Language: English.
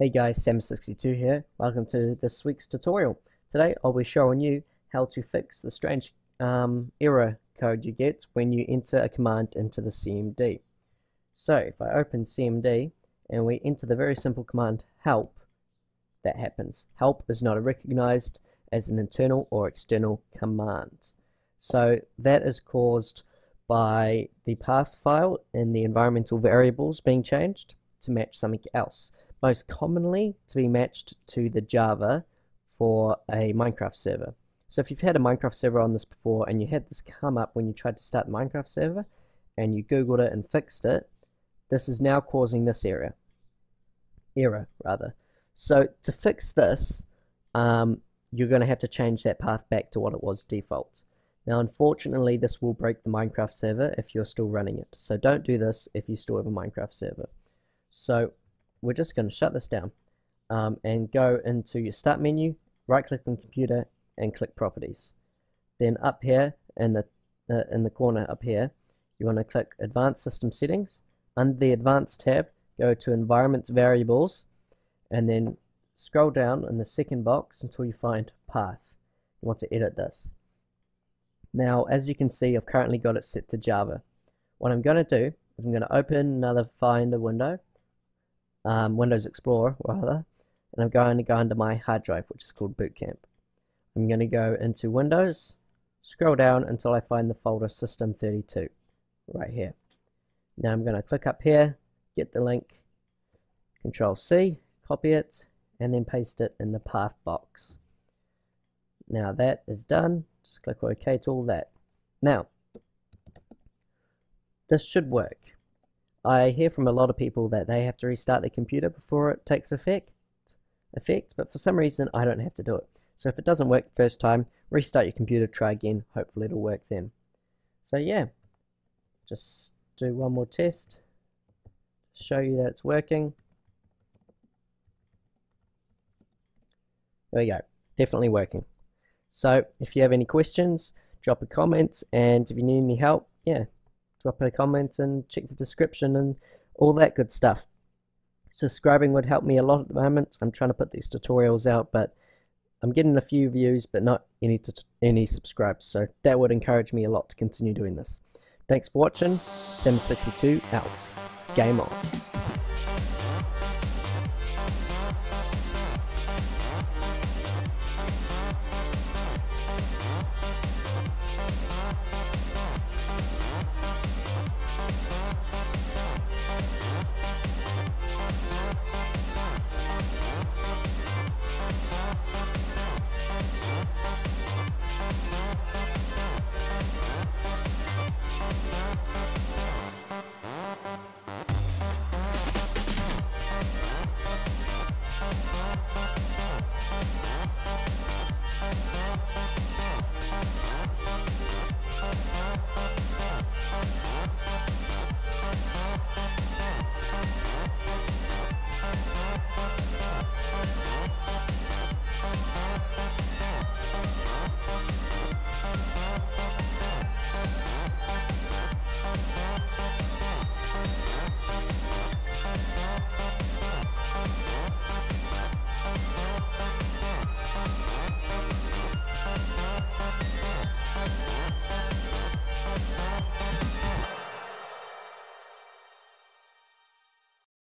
Hey guys, Sam62 here. Welcome to this week's tutorial. Today I'll be showing you how to fix the strange um, error code you get when you enter a command into the CMD. So if I open CMD and we enter the very simple command help, that happens. Help is not recognized as an internal or external command. So that is caused by the path file and the environmental variables being changed to match something else. Most commonly to be matched to the Java for a Minecraft server. So if you've had a Minecraft server on this before and you had this come up when you tried to start the Minecraft server and you googled it and fixed it, this is now causing this error. Error, rather. So to fix this, um, you're going to have to change that path back to what it was default. Now unfortunately this will break the Minecraft server if you're still running it. So don't do this if you still have a Minecraft server. So we're just going to shut this down um, and go into your start menu, right click on computer and click properties. Then up here in the, uh, in the corner up here you want to click advanced system settings. Under the advanced tab go to environment variables and then scroll down in the second box until you find path. You want to edit this. Now, as you can see, I've currently got it set to Java. What I'm going to do is I'm going to open another Finder window, um, Windows Explorer rather, and I'm going to go under my hard drive, which is called Boot Camp. I'm going to go into Windows, scroll down until I find the folder System32, right here. Now I'm going to click up here, get the link, Control C, copy it, and then paste it in the path box. Now that is done. Just click OK to all that. Now, this should work. I hear from a lot of people that they have to restart their computer before it takes effect, effect, but for some reason I don't have to do it. So if it doesn't work the first time, restart your computer, try again, hopefully it'll work then. So yeah, just do one more test, show you that it's working. There we go, definitely working. So if you have any questions, drop a comment, and if you need any help, yeah, drop a comment and check the description and all that good stuff. Subscribing would help me a lot at the moment. I'm trying to put these tutorials out, but I'm getting a few views, but not any any subscribes. So that would encourage me a lot to continue doing this. Thanks for watching. Sam62 out. Game on.